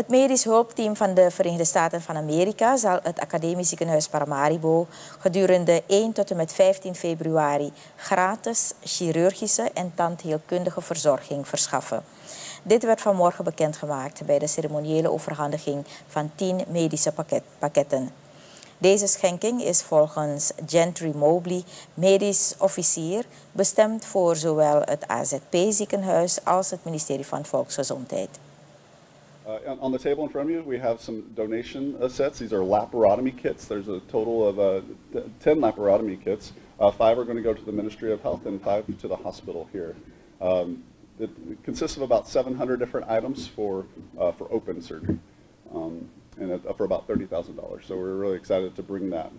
Het medisch hulpteam van de Verenigde Staten van Amerika zal het Academisch Ziekenhuis Paramaribo gedurende 1 tot en met 15 februari gratis chirurgische en tandheelkundige verzorging verschaffen. Dit werd vanmorgen bekendgemaakt bij de ceremoniële overhandiging van 10 medische pakketten. Deze schenking is volgens Gentry Mobley, medisch officier, bestemd voor zowel het AZP-ziekenhuis als het ministerie van Volksgezondheid. Uh, on the table in front of you, we have some donation uh, sets. These are laparotomy kits. There's a total of uh, 10 laparotomy kits. Uh, five are going to go to the Ministry of Health and five to the hospital here. Um, it, consists of about 700 different items for, uh, for open surgery. Um, and for about $30,000. So we're really excited to bring that.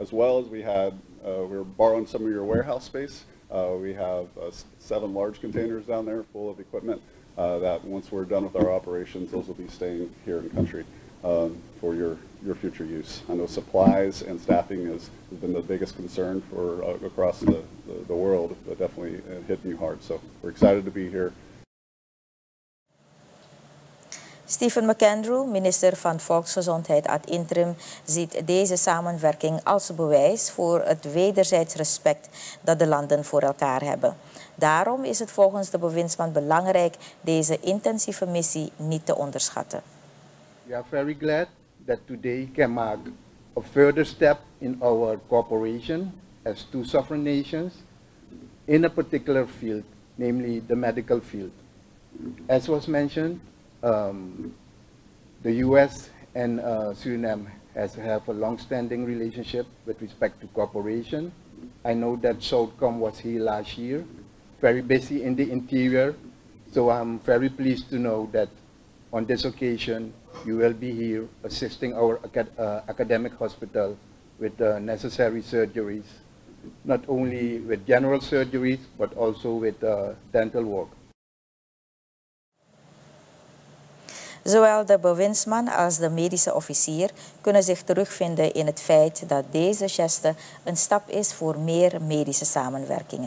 As well as we had, uh, we were borrowing some of your warehouse space. Uh, we have uh, seven large containers down there full of equipment uh, that once we're done with our operations, those will be staying here in country um, for your, your future use. I know supplies and staffing has, been the biggest concern for uh, across the, the, the, world, but definitely hitting you hard. So we're excited to be here. Stephen McAndrew, minister van Volksgezondheid ad interim, ziet deze samenwerking als bewijs voor het wederzijds respect dat de landen voor elkaar hebben. Daarom is het volgens de bewindsman belangrijk deze intensieve missie niet te onderschatten. We are very glad that today can mark a further step in our cooperation as two sovereign nations in a particular field, namely the medical field. As was mentioned, um, the U.S. and uh, Suriname has have a long-standing relationship with respect to cooperation. I know that Southcom was here last year, very busy in the interior, so I'm very pleased to know that on this occasion you will be here assisting our acad uh, academic hospital with the necessary surgeries, not only with general surgeries, but also with uh, dental work. Zowel de bewindsman als de medische officier kunnen zich terugvinden in het feit dat deze geste een stap is voor meer medische samenwerkingen.